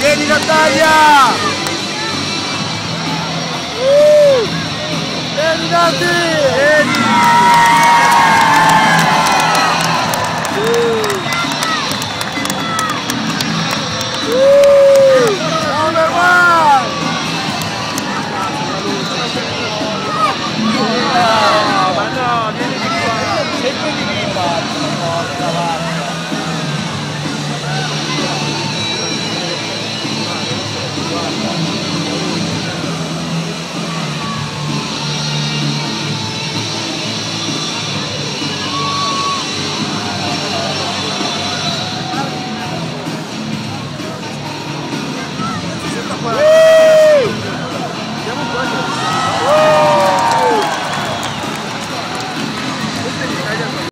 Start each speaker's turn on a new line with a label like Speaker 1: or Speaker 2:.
Speaker 1: Vieni Natalia! Vieni Natalia! テクニックは、ちょっと変わ。